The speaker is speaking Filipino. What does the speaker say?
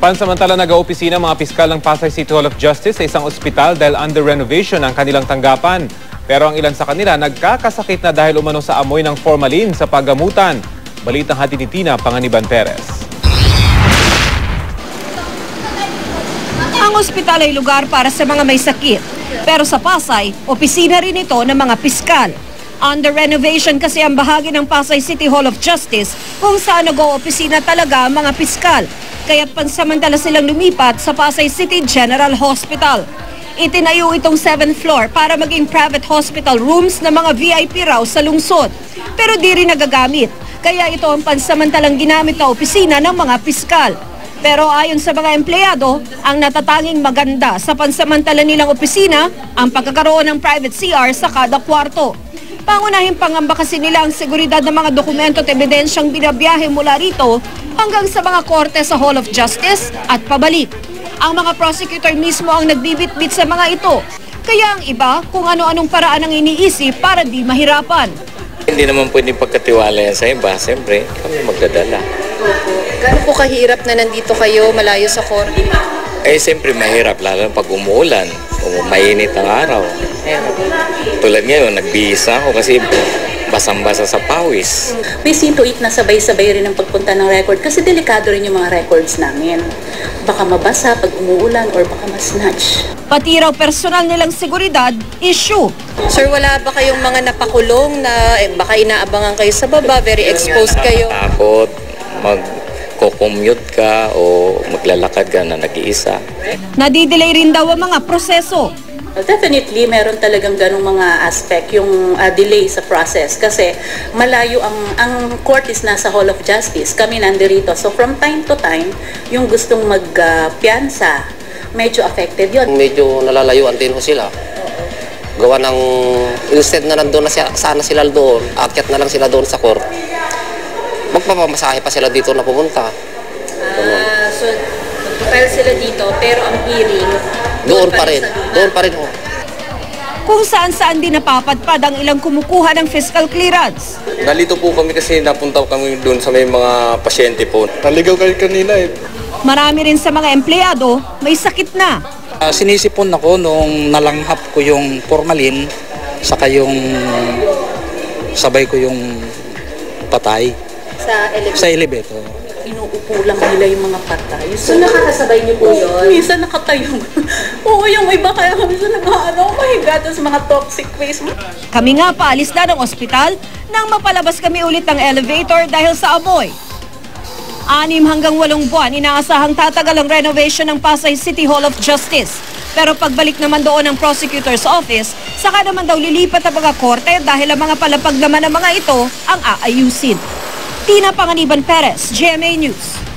Pansamantala nag-opisina ang mga piskal ng Pasay City Hall of Justice sa isang ospital dahil under renovation ang kanilang tanggapan. Pero ang ilan sa kanila nagkakasakit na dahil umano sa amoy ng formalin sa paggamutan. Balitang hati ni Tina Panganiban Perez. Ang ospital ay lugar para sa mga may sakit. Pero sa Pasay, opisina rin ito ng mga piskal. Under renovation kasi ang bahagi ng Pasay City Hall of Justice kung saan nag-oopisina talaga ang mga piskal. Kaya't pansamantala silang lumipat sa Pasay City General Hospital. Itinayo itong 7th floor para maging private hospital rooms ng mga VIP raw sa lungsod. Pero di rin nagagamit. Kaya ito ang pansamantalang ginamit na opisina ng mga piskal. Pero ayon sa mga empleyado, ang natatanging maganda sa pansamantala nilang opisina ang pagkakaroon ng private CR sa kada kwarto. Pangunahing pangamba kasi nila ang seguridad ng mga dokumento at ebidensyang binabiyahe mula rito hanggang sa mga korte sa Hall of Justice at pabalik. Ang mga prosecutor mismo ang nagbibitbit sa mga ito. Kaya ang iba kung ano-anong paraan ang iniisip para di mahirapan. Hindi naman pwedeng pagkatiwala yan sa iba. Siyempre, kami magdadala. Gano'n po kahirap na nandito kayo, malayo sa korte? Eh, siyempre mahirap, lalo pag umuulan. O mainit ang araw. Tulad ngayon, nagbihis ako kasi basang-basa sa pawis. We see to it na sabay-sabay rin ang pagpunta ng record kasi delikado rin yung mga records namin. Baka mabasa pag umuulan or baka ma-snatch. Pati raw personal nilang seguridad, issue. Sir, wala ba kayong mga napakulong na eh, baka inaabangan kayo sa baba, very exposed kayo? Takot, mag-commute ka o maglalakad ka na nag-iisa. Nadidelay rin daw ang mga proseso. Well, definitely, meron talagang ganong mga aspect, yung uh, delay sa process. Kasi malayo ang, ang court is nasa Hall of Justice. Kami nandirito. So from time to time, yung gustong magpiansa, medyo affected yon. medyo nalalayuan din ho sila. Gawa ng, instead na nandun na siya, sana sila doon, akyat na lang sila doon sa court. Magpapamasahe pa sila dito na pumunta. Ah, so, file sila dito, pero ang hearing, Doon pa rin, doon pa rin ho. Kung saan-saan din napapadpad ang ilang kumukuha ng fiscal clearance. Nalito po kami kasi napunta kami doon sa may mga pasyente po. Naligaw kayo kanina eh. Marami rin sa mga empleyado may sakit na. Ah, sinisipon ako nung nalanghap ko yung formalin saka yung sabay ko yung patay Sa elevator, sa elevator. inuupo lang nila yung mga patay. so nakakasabay niyo po yun? Minsan nakatayo. Oo, yung iba kaya kami sa nag-ano, my God, sa mga toxic waste. Kami nga paalis na ng ospital nang mapalabas kami ulit ng elevator dahil sa amoy. Anim hanggang walong buwan, inaasahang tatagal ang renovation ng Pasay City Hall of Justice. Pero pagbalik naman doon ng prosecutor's office, saka naman daw lilipat ang mga korte dahil ang mga palapag naman ng mga ito ang aayusin. Tina Panganiban Perez, GMA News.